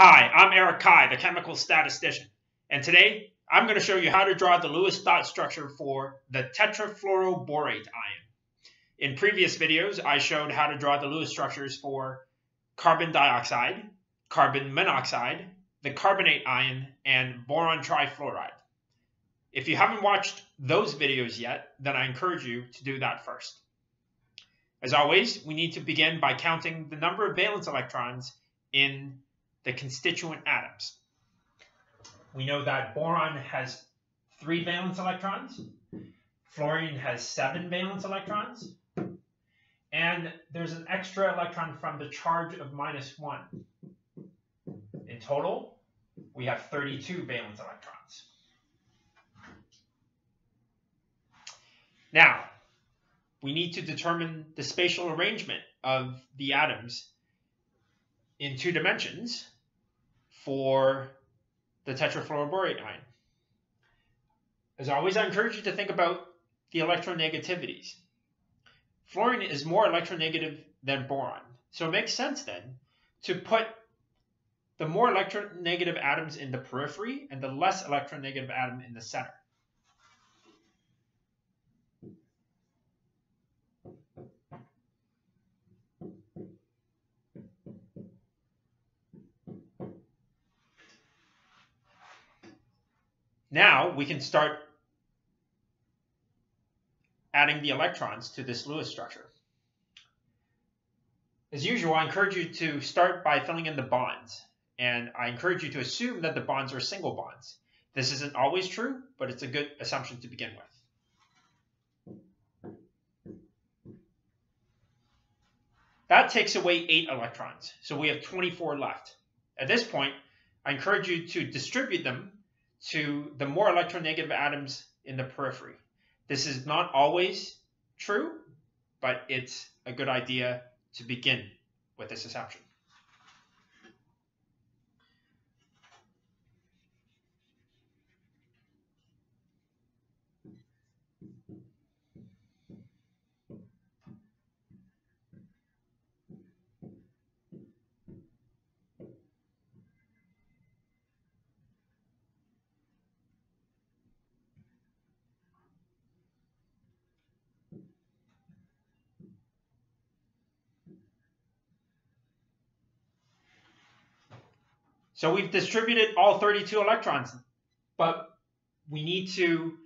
Hi, I'm Eric Cai, the chemical statistician, and today I'm going to show you how to draw the Lewis dot structure for the tetrafluoroborate ion. In previous videos, I showed how to draw the Lewis structures for carbon dioxide, carbon monoxide, the carbonate ion, and boron trifluoride. If you haven't watched those videos yet, then I encourage you to do that first. As always, we need to begin by counting the number of valence electrons in the constituent atoms. We know that boron has three valence electrons, fluorine has seven valence electrons, and there's an extra electron from the charge of minus one. In total, we have 32 valence electrons. Now, we need to determine the spatial arrangement of the atoms in two dimensions for the tetrafluoroborate ion. As always, I encourage you to think about the electronegativities. Fluorine is more electronegative than boron, so it makes sense then to put the more electronegative atoms in the periphery and the less electronegative atom in the center. Now we can start adding the electrons to this Lewis structure. As usual, I encourage you to start by filling in the bonds. And I encourage you to assume that the bonds are single bonds. This isn't always true, but it's a good assumption to begin with. That takes away 8 electrons, so we have 24 left. At this point, I encourage you to distribute them to the more electronegative atoms in the periphery. This is not always true, but it's a good idea to begin with this assumption. So we've distributed all 32 electrons, but we need to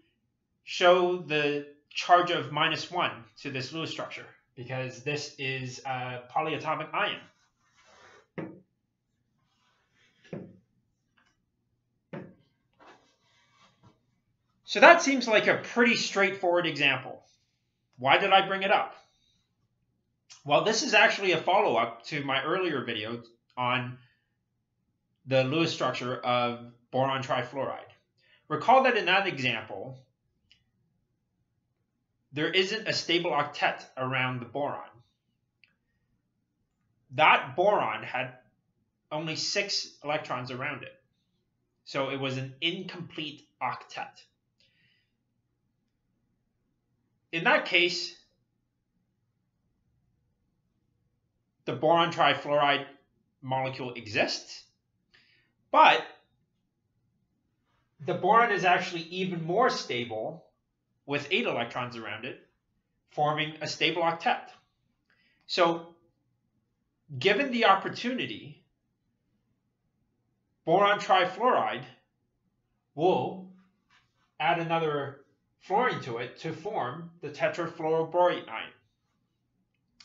show the charge of minus one to this Lewis structure because this is a polyatomic ion. So that seems like a pretty straightforward example. Why did I bring it up? Well, this is actually a follow-up to my earlier video on the Lewis structure of boron trifluoride. Recall that in that example, there isn't a stable octet around the boron. That boron had only six electrons around it. So it was an incomplete octet. In that case, the boron trifluoride molecule exists, but the boron is actually even more stable with eight electrons around it, forming a stable octet. So given the opportunity, boron trifluoride will add another fluorine to it to form the tetrafluoroborate ion.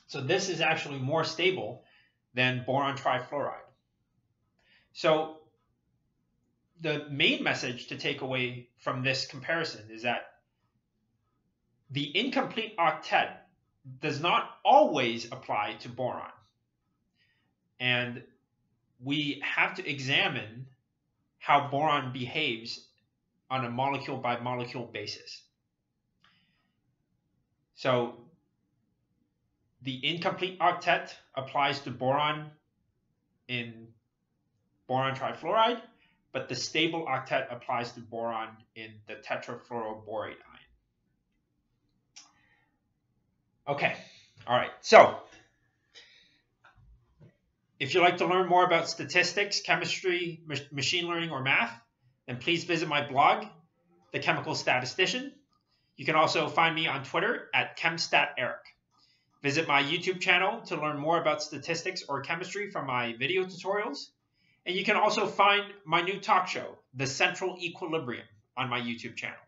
So this is actually more stable than boron trifluoride. So the main message to take away from this comparison is that the incomplete octet does not always apply to boron. And we have to examine how boron behaves on a molecule by molecule basis. So the incomplete octet applies to boron in boron trifluoride, but the stable octet applies to boron in the tetrafluoroborate ion. Okay, all right, so If you'd like to learn more about statistics, chemistry, machine learning, or math, then please visit my blog, The Chemical Statistician. You can also find me on Twitter at ChemStatEric. Visit my YouTube channel to learn more about statistics or chemistry from my video tutorials. And you can also find my new talk show, The Central Equilibrium, on my YouTube channel.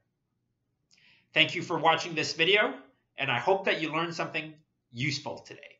Thank you for watching this video, and I hope that you learned something useful today.